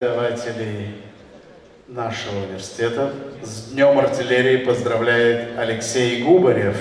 преподавателей нашего университета. С Днем артиллерии поздравляет Алексей Губарев.